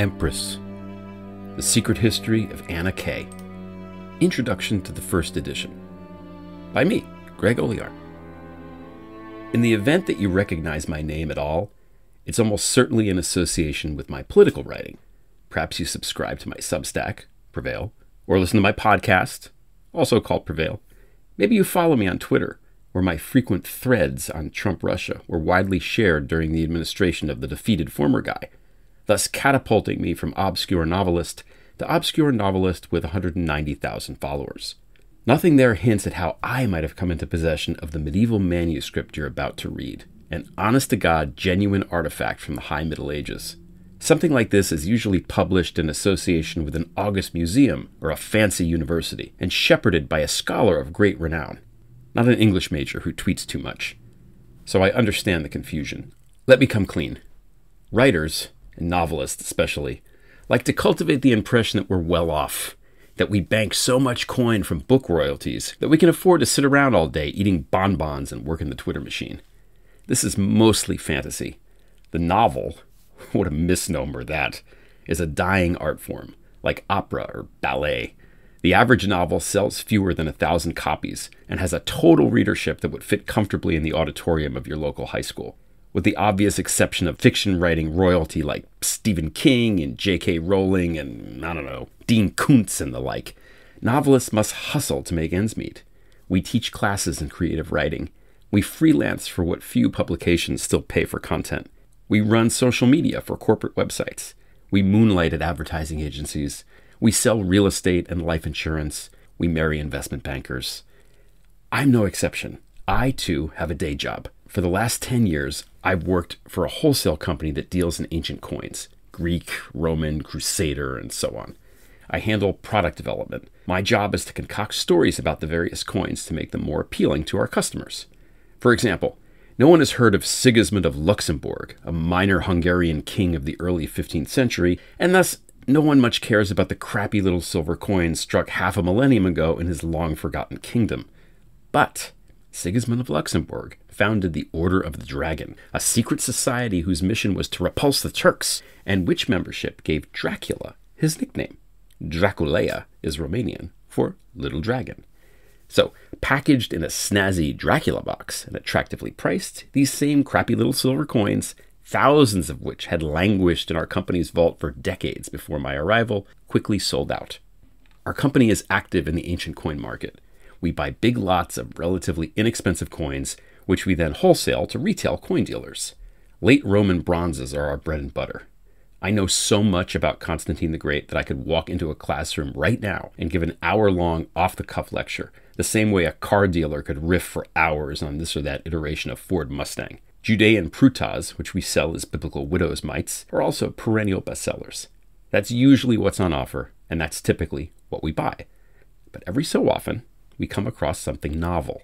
Empress The Secret History of Anna K. Introduction to the First Edition. By me, Greg Olear. In the event that you recognize my name at all, it's almost certainly in association with my political writing. Perhaps you subscribe to my Substack, Prevail, or listen to my podcast, also called Prevail. Maybe you follow me on Twitter, where my frequent threads on Trump Russia were widely shared during the administration of the defeated former guy, thus catapulting me from obscure novelist to obscure novelist with 190,000 followers. Nothing there hints at how I might have come into possession of the medieval manuscript you're about to read, an honest to God, genuine artifact from the High Middle Ages. Something like this is usually published in association with an august museum or a fancy university, and shepherded by a scholar of great renown, not an English major who tweets too much. So I understand the confusion. Let me come clean. Writers, and novelists especially, like to cultivate the impression that we're well off, that we bank so much coin from book royalties that we can afford to sit around all day eating bonbons and working the Twitter machine. This is mostly fantasy. The novel, what a misnomer that, is a dying art form, like opera or ballet. The average novel sells fewer than a thousand copies and has a total readership that would fit comfortably in the auditorium of your local high school. With the obvious exception of fiction writing royalty like Stephen King and J.K. Rowling and, I don't know, Dean Koontz and the like, novelists must hustle to make ends meet. We teach classes in creative writing. We freelance for what few publications still pay for content. We run social media for corporate websites. We moonlight at advertising agencies. We sell real estate and life insurance. We marry investment bankers. I'm no exception. I too have a day job. For the last 10 years, I've worked for a wholesale company that deals in ancient coins Greek, Roman, Crusader, and so on. I handle product development. My job is to concoct stories about the various coins to make them more appealing to our customers. For example, no one has heard of Sigismund of Luxembourg, a minor Hungarian king of the early 15th century, and thus no one much cares about the crappy little silver coin struck half a millennium ago in his long forgotten kingdom. But Sigismund of Luxembourg founded the Order of the Dragon, a secret society whose mission was to repulse the Turks, and which membership gave Dracula his nickname. Draculea is Romanian for little dragon. So, packaged in a snazzy Dracula box and attractively priced, these same crappy little silver coins, thousands of which had languished in our company's vault for decades before my arrival, quickly sold out. Our company is active in the ancient coin market. We buy big lots of relatively inexpensive coins, which we then wholesale to retail coin dealers. Late Roman bronzes are our bread and butter. I know so much about Constantine the Great that I could walk into a classroom right now and give an hour long off the cuff lecture, the same way a car dealer could riff for hours on this or that iteration of Ford Mustang. Judean prutas, which we sell as biblical widow's mites, are also perennial bestsellers. That's usually what's on offer, and that's typically what we buy. But every so often, we come across something novel.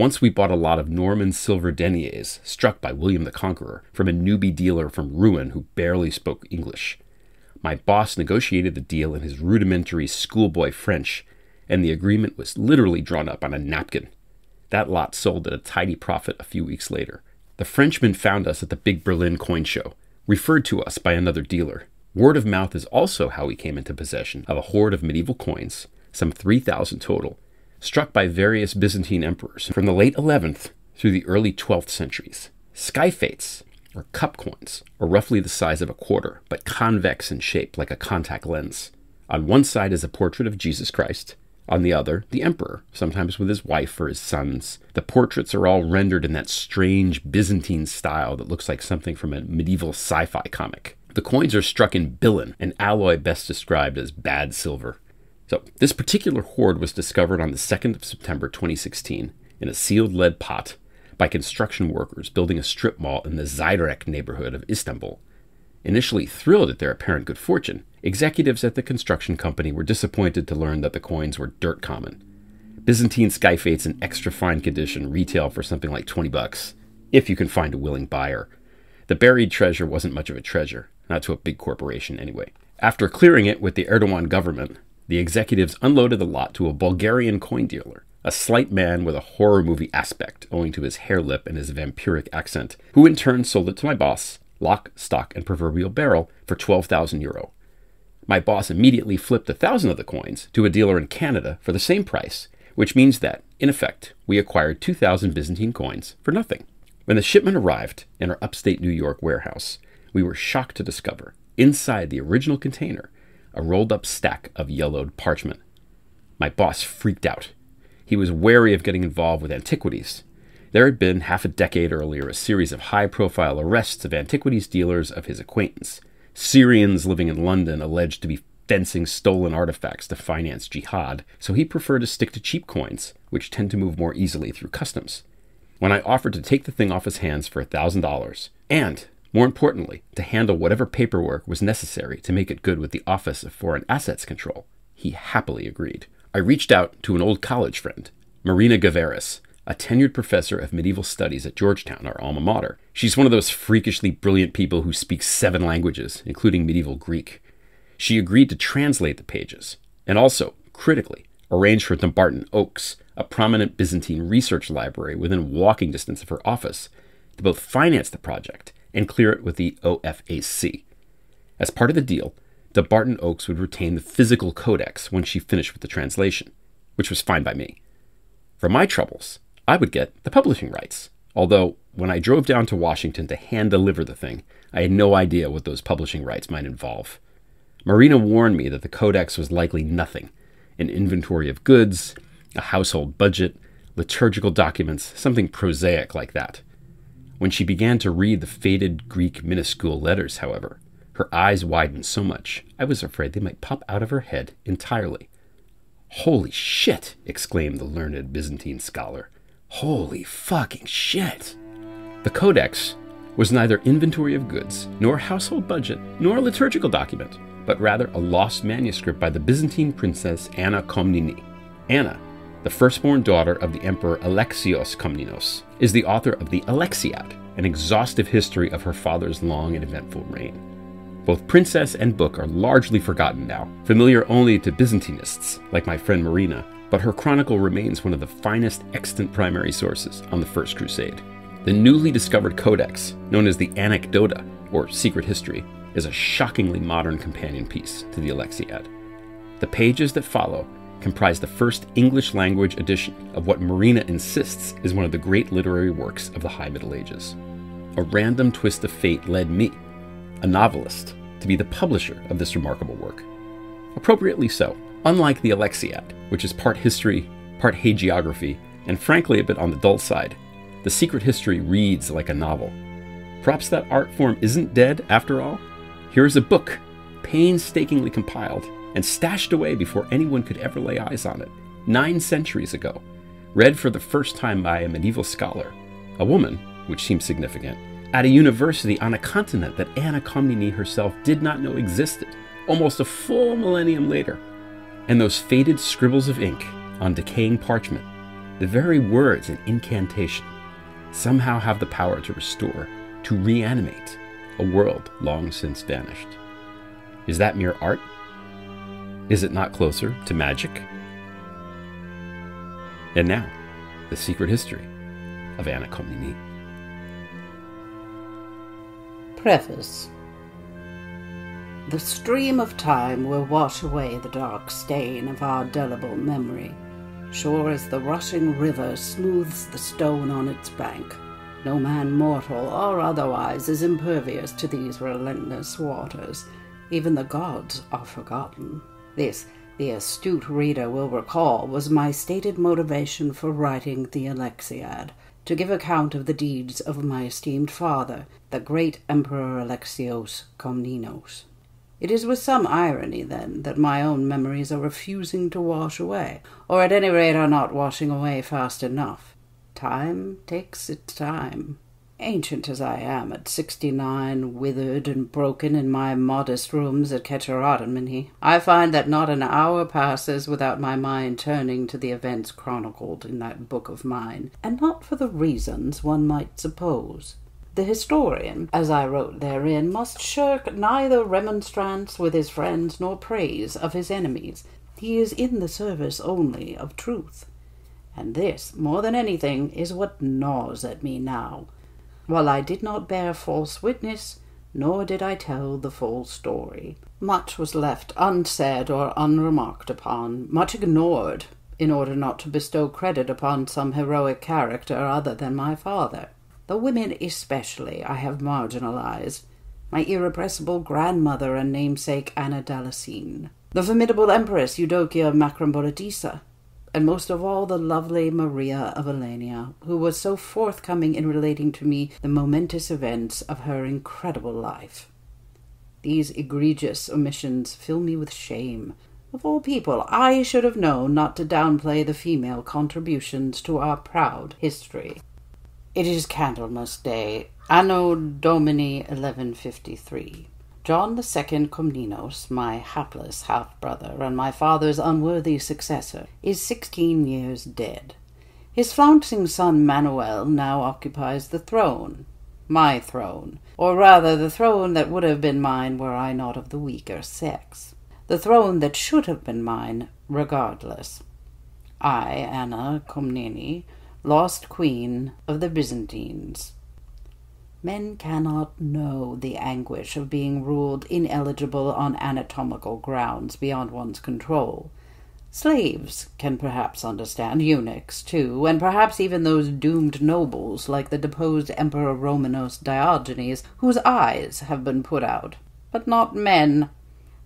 Once we bought a lot of Norman silver deniers, struck by William the Conqueror, from a newbie dealer from Rouen who barely spoke English. My boss negotiated the deal in his rudimentary schoolboy French, and the agreement was literally drawn up on a napkin. That lot sold at a tidy profit a few weeks later. The Frenchman found us at the big Berlin coin show, referred to us by another dealer. Word of mouth is also how we came into possession of a hoard of medieval coins, some 3,000 total, struck by various Byzantine emperors from the late 11th through the early 12th centuries. Skyphates, or cup coins, are roughly the size of a quarter, but convex in shape like a contact lens. On one side is a portrait of Jesus Christ, on the other, the emperor, sometimes with his wife or his sons. The portraits are all rendered in that strange Byzantine style that looks like something from a medieval sci fi comic. The coins are struck in billon, an alloy best described as bad silver. So, this particular hoard was discovered on the 2nd of September 2016 in a sealed lead pot by construction workers building a strip mall in the Zayderek neighborhood of Istanbul. Initially thrilled at their apparent good fortune, executives at the construction company were disappointed to learn that the coins were dirt common. Byzantine skyphates in extra fine condition retail for something like 20 bucks, if you can find a willing buyer. The buried treasure wasn't much of a treasure, not to a big corporation anyway. After clearing it with the Erdogan government, the executives unloaded the lot to a Bulgarian coin dealer, a slight man with a horror movie aspect owing to his hare lip and his vampiric accent, who in turn sold it to my boss, lock, stock, and proverbial barrel, for 12,000 euro. My boss immediately flipped a thousand of the coins to a dealer in Canada for the same price, which means that, in effect, we acquired 2,000 Byzantine coins for nothing. When the shipment arrived in our upstate New York warehouse, we were shocked to discover, inside the original container, a rolled up stack of yellowed parchment. My boss freaked out. He was wary of getting involved with antiquities. There had been, half a decade earlier, a series of high profile arrests of antiquities dealers of his acquaintance. Syrians living in London alleged to be fencing stolen artifacts to finance jihad, so he preferred to stick to cheap coins, which tend to move more easily through customs. When I offered to take the thing off his hands for a $1,000, and, more importantly, to handle whatever paperwork was necessary to make it good with the Office of Foreign Assets Control, he happily agreed. I reached out to an old college friend, Marina Gavaris, a tenured professor of medieval studies at Georgetown, our alma mater. She's one of those freakishly brilliant people who speaks seven languages, including medieval Greek. She agreed to translate the pages, and also, critically, arrange for Dumbarton Oaks, a prominent Byzantine research library within walking distance of her office, to both finance the project and clear it with the OFAC. As part of the deal, Dumbarton Oaks would retain the physical codex when she finished with the translation, which was fine by me. For my troubles, I would get the publishing rights, although when I drove down to Washington to hand deliver the thing, I had no idea what those publishing rights might involve. Marina warned me that the codex was likely nothing an inventory of goods, a household budget, liturgical documents, something prosaic like that. When she began to read the faded Greek minuscule letters, however, her eyes widened so much, I was afraid they might pop out of her head entirely. Holy shit! exclaimed the learned Byzantine scholar. Holy fucking shit! The Codex was neither inventory of goods, nor household budget, nor a liturgical document, but rather a lost manuscript by the Byzantine princess Anna Komnene. Anna, the firstborn daughter of the Emperor Alexios Komnenos, is the author of the Alexiad, an exhaustive history of her father's long and eventful reign. Both princess and book are largely forgotten now, familiar only to Byzantinists, like my friend Marina, but her chronicle remains one of the finest extant primary sources on the First Crusade. The newly discovered codex, known as the Anecdota, or Secret History, is a shockingly modern companion piece to the Alexiad. The pages that follow comprise the first English language edition of what Marina insists is one of the great literary works of the High Middle Ages. A random twist of fate led me, a novelist, to be the publisher of this remarkable work. Appropriately so, unlike the Alexiad, which is part history, part hagiography, and frankly a bit on the dull side, the secret history reads like a novel. Perhaps that art form isn't dead after all? Here is a book, painstakingly compiled and stashed away before anyone could ever lay eyes on it, nine centuries ago, read for the first time by a medieval scholar, a woman, which seems significant, at a university on a continent that Anna Komnene herself did not know existed, almost a full millennium later. And those faded scribbles of ink on decaying parchment, the very words and incantation, somehow have the power to restore, to reanimate a world long since vanished. Is that mere art? Is it not closer to magic? And now, the secret history of Anna Komnene. Preface The stream of time will wash away the dark stain of our delible memory, sure as the rushing river smooths the stone on its bank. No man mortal or otherwise is impervious to these relentless waters. Even the gods are forgotten. This, the astute reader will recall, was my stated motivation for writing the Alexiad to give account of the deeds of my esteemed father, the great Emperor Alexios Komnenos. It is with some irony, then, that my own memories are refusing to wash away, or at any rate are not washing away fast enough. Time takes its time. Ancient as I am at sixty-nine, withered and broken in my modest rooms at Kecharitomene, I find that not an hour passes without my mind turning to the events chronicled in that book of mine, and not for the reasons one might suppose. The historian, as I wrote therein, must shirk neither remonstrance with his friends nor praise of his enemies. He is in the service only of truth. And this, more than anything, is what gnaws at me now. While I did not bear false witness, nor did I tell the full story. Much was left unsaid or unremarked upon, much ignored, in order not to bestow credit upon some heroic character other than my father. The women especially I have marginalized. My irrepressible grandmother and namesake Anna Dalassene, the formidable Empress Eudokia Makrembolitissa, and most of all the lovely Maria of Alania, who was so forthcoming in relating to me the momentous events of her incredible life. These egregious omissions fill me with shame. Of all people, I should have known not to downplay the female contributions to our proud history. It is Candlemas Day, Anno Domini 1153. John Second Komnenos, my hapless half-brother and my father's unworthy successor, is sixteen years dead. His flouncing son Manuel now occupies the throne, my throne, or rather the throne that would have been mine were I not of the weaker sex, the throne that should have been mine regardless. I, Anna Komnene, lost queen of the Byzantines, Men cannot know the anguish of being ruled ineligible on anatomical grounds beyond one's control. Slaves can perhaps understand, eunuchs too, and perhaps even those doomed nobles like the deposed Emperor Romanos Diogenes, whose eyes have been put out. But not men.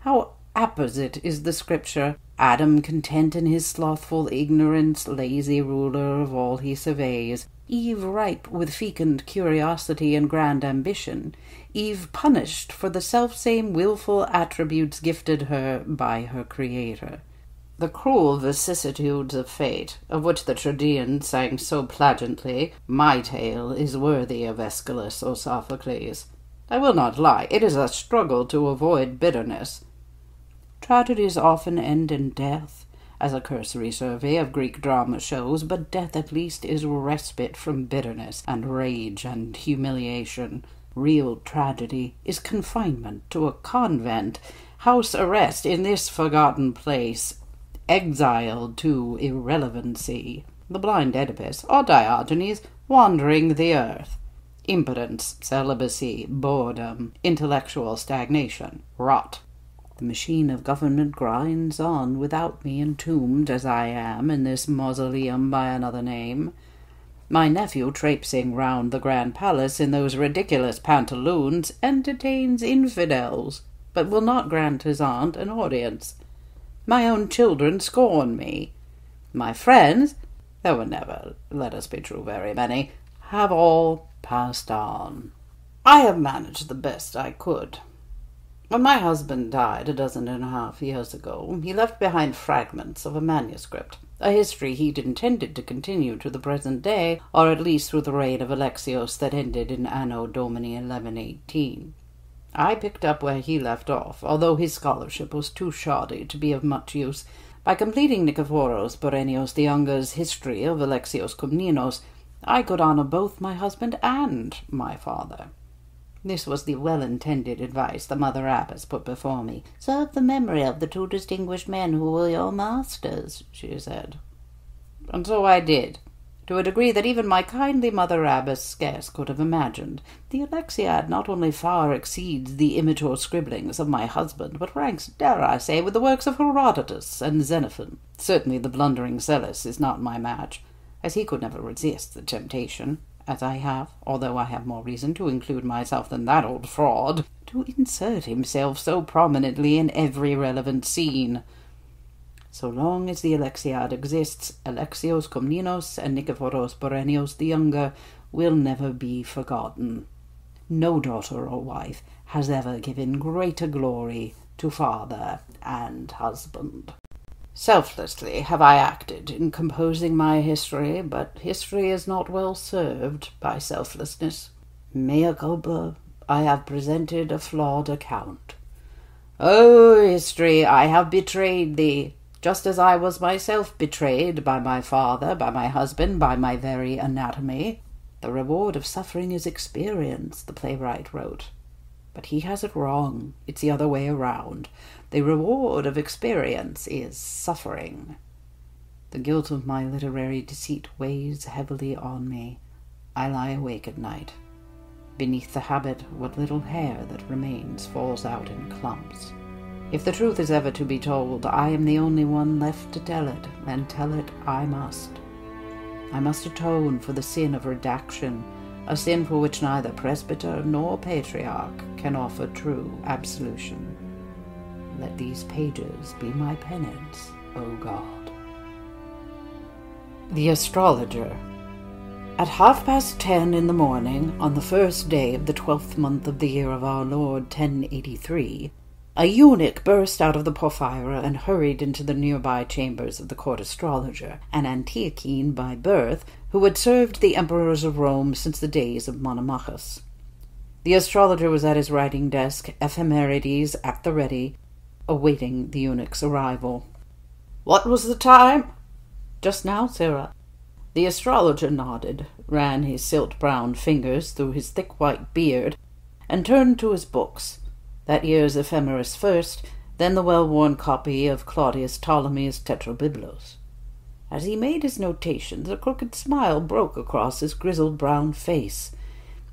How apposite is the scripture Adam content in his slothful ignorance, lazy ruler of all he surveys, Eve ripe with fecund curiosity and grand ambition, Eve punished for the selfsame wilful attributes gifted her by her Creator. The cruel vicissitudes of fate, of which the Tragedians sang so plangently, my tale is worthy of Aeschylus or Sophocles. I will not lie, it is a struggle to avoid bitterness. Tragedies often end in death, as a cursory survey of Greek drama shows, but death at least is respite from bitterness and rage and humiliation. Real tragedy is confinement to a convent, house arrest in this forgotten place, exiled to irrelevancy. The blind Oedipus, or Diogenes, wandering the earth. Impotence, celibacy, boredom, intellectual stagnation, rot. The machine of government grinds on without me entombed as I am in this mausoleum by another name. My nephew, traipsing round the Grand Palace in those ridiculous pantaloons, entertains infidels, but will not grant his aunt an audience. My own children scorn me. My friends, there were never, let us be true, very many, have all passed on. I have managed the best I could. When my husband died a dozen and a half years ago, he left behind fragments of a manuscript, a history he'd intended to continue to the present day, or at least through the reign of Alexios that ended in Anno Domini 1118. I picked up where he left off, although his scholarship was too shoddy to be of much use. By completing Nikephoros Bryennios the Younger's history of Alexios Komnenos, I could honor both my husband and my father. This was the well-intended advice the Mother Abbess put before me. Serve the memory of the two distinguished men who were your masters, she said. And so I did, to a degree that even my kindly Mother Abbess scarce could have imagined. The Alexiad not only far exceeds the immature scribblings of my husband, but ranks, dare I say, with the works of Herodotus and Xenophon. Certainly the blundering Psellus is not my match, as he could never resist the temptation as I have, although I have more reason to include myself than that old fraud, to insert himself so prominently in every relevant scene. So long as the Alexiad exists, Alexios Komnenos and Nikephoros Bryennios the Younger will never be forgotten. No daughter or wife has ever given greater glory to father and husband. Selflessly have I acted in composing my history, but history is not well served by selflessness. Mea culpa, I have presented a flawed account. Oh, history, I have betrayed thee, just as I was myself betrayed by my father, by my husband, by my very anatomy. The reward of suffering is experience, the playwright wrote. But he has it wrong. It's the other way around. The reward of experience is suffering. The guilt of my literary deceit weighs heavily on me. I lie awake at night. Beneath the habit, what little hair that remains falls out in clumps. If the truth is ever to be told, I am the only one left to tell it, and tell it I must. I must atone for the sin of redaction, a sin for which neither presbyter nor patriarch can offer true absolution. Let these pages be my penance, O God. The Astrologer. At half past ten in the morning, on the first day of the twelfth month of the year of our Lord 1083, a eunuch burst out of the porphyra and hurried into the nearby chambers of the court astrologer, an Antiochene by birth, who had served the emperors of Rome since the days of Monomachus. The astrologer was at his writing desk, ephemerides at the ready, awaiting the eunuch's arrival. What was the time? Just now, Sirrah. The astrologer nodded, ran his silt brown fingers through his thick white beard, and turned to his books that year's Ephemeris first, then the well worn copy of Claudius Ptolemy's Tetrabiblos. As he made his notations, a crooked smile broke across his grizzled brown face.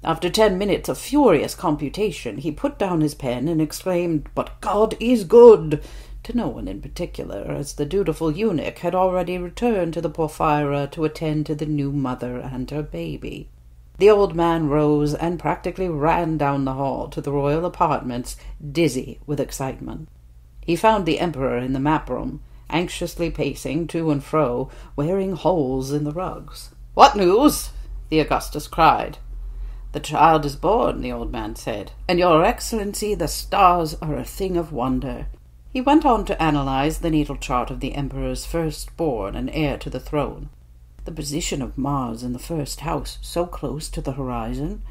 After ten minutes of furious computation, he put down his pen and exclaimed, But God is good! to no one in particular, as the dutiful eunuch had already returned to the Porphyra to attend to the new mother and her baby. The old man rose and practically ran down the hall to the royal apartments, dizzy with excitement. He found the emperor in the map room, anxiously pacing to and fro, wearing holes in the rugs. What news? the Augustus cried. The child is born, the old man said, and your excellency, the stars are a thing of wonder. He went on to analyze the natal chart of the emperor's firstborn and heir to the throne. The position of Mars in the first house, so close to the horizon,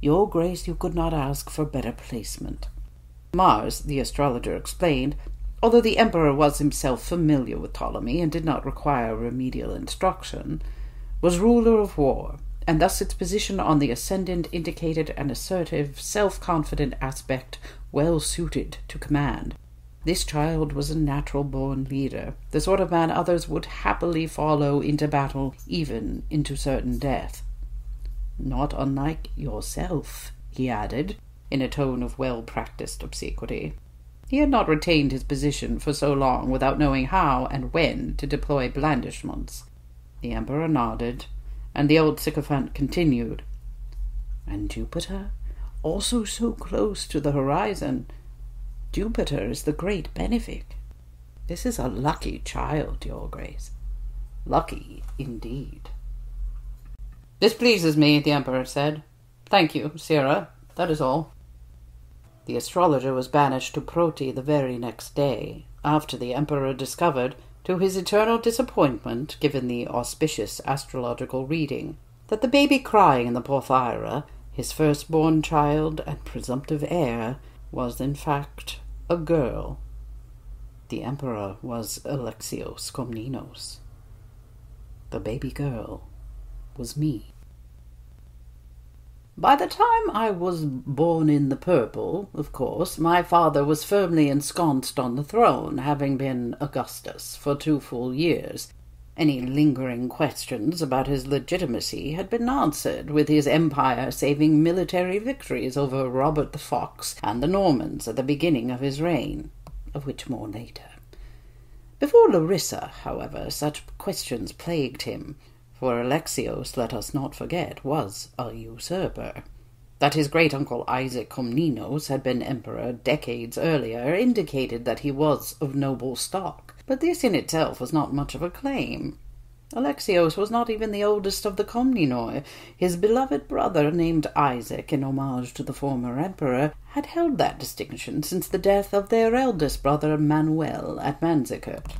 your grace, you could not ask for better placement. Mars, the astrologer explained, although the emperor was himself familiar with Ptolemy and did not require remedial instruction, was ruler of war, and thus its position on the ascendant indicated an assertive, self confident aspect well suited to command. This child was a natural born leader, the sort of man others would happily follow into battle, even into certain death. Not unlike yourself, he added, in a tone of well practised obsequity. He had not retained his position for so long without knowing how and when to deploy blandishments. The Emperor nodded, and the old sycophant continued. And Jupiter, also so close to the horizon, Jupiter is the great benefic. This is a lucky child, Your Grace. Lucky indeed. This pleases me, the Emperor said. Thank you, Sirrah. That is all. The astrologer was banished to Proti the very next day, after the Emperor discovered, to his eternal disappointment, given the auspicious astrological reading, that the baby crying in the Porphyra, his firstborn child and presumptive heir, was in fact a girl. The emperor was Alexios Komnenos. The baby girl was me. By the time I was born in the purple, of course, my father was firmly ensconced on the throne, having been Augustus for two full years, any lingering questions about his legitimacy had been answered, with his empire saving military victories over Robert the Fox and the Normans at the beginning of his reign, of which more later. Before Larissa, however, such questions plagued him, for Alexios, let us not forget, was a usurper. That his great uncle Isaac Komnenos had been emperor decades earlier indicated that he was of noble stock but this in itself was not much of a claim. Alexios was not even the oldest of the Komnenoi. His beloved brother, named Isaac, in homage to the former emperor, had held that distinction since the death of their eldest brother Manuel at Manzikert.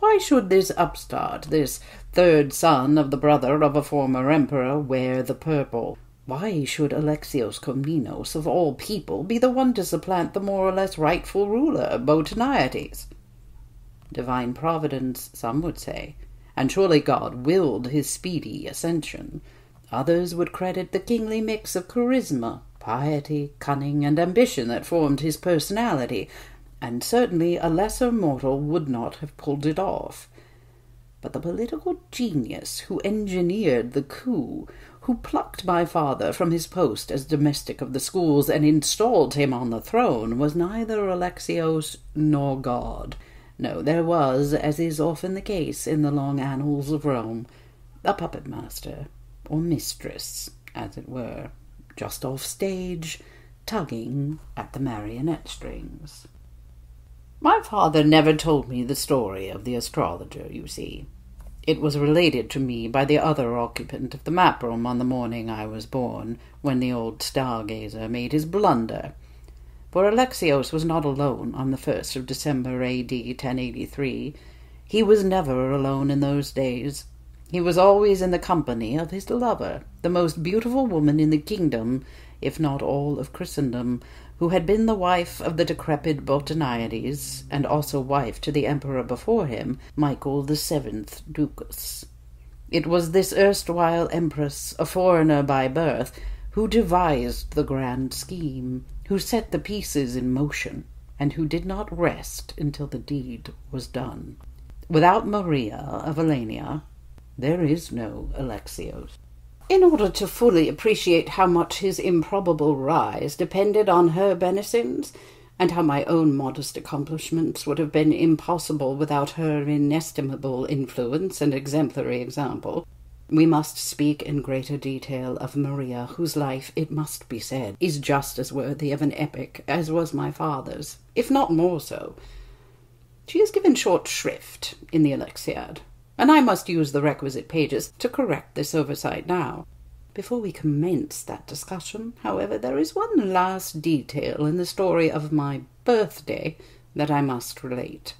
Why should this upstart, this third son of the brother of a former emperor, wear the purple? Why should Alexios Komnenos, of all people, be the one to supplant the more or less rightful ruler, Botaniates? Divine providence, some would say, and surely God willed his speedy ascension. Others would credit the kingly mix of charisma, piety, cunning, and ambition that formed his personality, and certainly a lesser mortal would not have pulled it off. but the political genius who engineered the coup, who plucked my father from his post as domestic of the schools and installed him on the throne, was neither Alexios nor God. No, there was, as is often the case in the long annals of Rome, a puppet master, or mistress, as it were, just off stage, tugging at the marionette strings. My father never told me the story of the astrologer, you see. It was related to me by the other occupant of the map room on the morning I was born, when the old stargazer made his blunder. For Alexios was not alone on the first of December A.D. 1083. He was never alone in those days. He was always in the company of his lover, the most beautiful woman in the kingdom, if not all of Christendom, who had been the wife of the decrepit Botaniates, and also wife to the emperor before him, Michael the Seventh Ducas. It was this erstwhile empress, a foreigner by birth, who devised the grand scheme, who set the pieces in motion, and who did not rest until the deed was done. Without Maria of Alania, there is no Alexios. In order to fully appreciate how much his improbable rise depended on her benisons, and how my own modest accomplishments would have been impossible without her inestimable influence and exemplary example, we must speak in greater detail of Maria, whose life, it must be said, is just as worthy of an epic as was my father's, if not more so. She is given short shrift in the Alexiad, and I must use the requisite pages to correct this oversight now. Before we commence that discussion, however, there is one last detail in the story of my birthday that I must relate.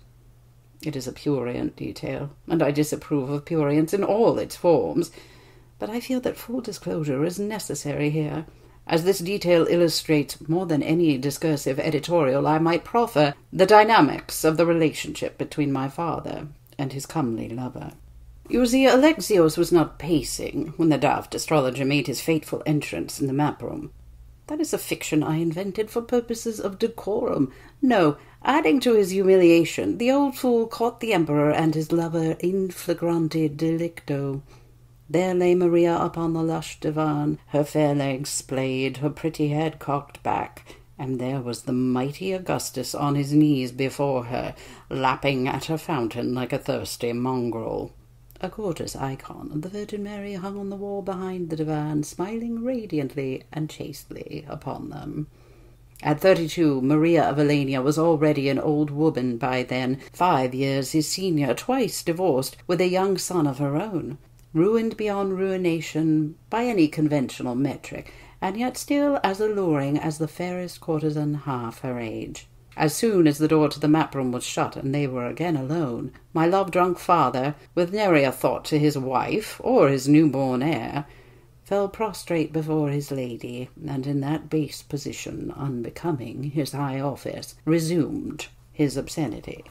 It is a purient detail, and I disapprove of purience in all its forms, but I feel that full disclosure is necessary here, as this detail illustrates more than any discursive editorial I might proffer the dynamics of the relationship between my father and his comely lover. You see, Alexios was not pacing when the daft astrologer made his fateful entrance in the map room. That is a fiction I invented for purposes of decorum. No, adding to his humiliation, the old fool caught the emperor and his lover in flagrante delicto. There lay Maria upon the lush divan, her fair legs splayed, her pretty head cocked back, and there was the mighty Augustus on his knees before her, lapping at her fountain like a thirsty mongrel. A gorgeous icon of the Virgin Mary hung on the wall behind the divan, smiling radiantly and chastely upon them. At thirty-two, Maria of Alania was already an old woman by then, five years his senior, twice divorced, with a young son of her own, ruined beyond ruination by any conventional metric, and yet still as alluring as the fairest courtesan half her age. As soon as the door to the map room was shut and they were again alone, my love drunk father, with nary a thought to his wife or his new-born heir, fell prostrate before his lady, and in that base position unbecoming his high office, resumed his obscenity.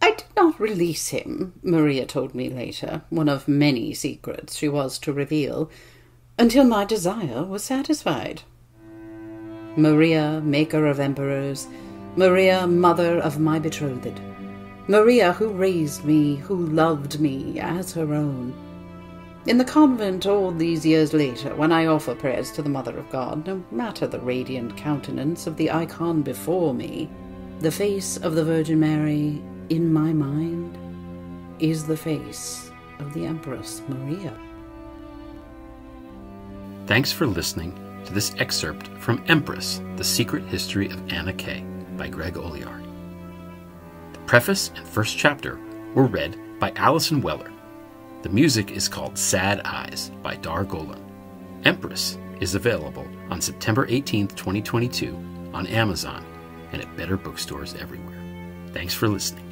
I did not release him, Maria told me later, one of many secrets she was to reveal, until my desire was satisfied. Maria, maker of emperors, Maria, mother of my betrothed, Maria, who raised me, who loved me as her own. In the convent, all these years later, when I offer prayers to the Mother of God, no matter the radiant countenance of the icon before me, the face of the Virgin Mary in my mind is the face of the Empress Maria. Thanks for listening to this excerpt from Empress The Secret History of Anna K by Greg Olear. The preface and first chapter were read by Alison Weller. The music is called Sad Eyes by Dar Golan. Empress is available on September 18, 2022 on Amazon and at better bookstores everywhere. Thanks for listening.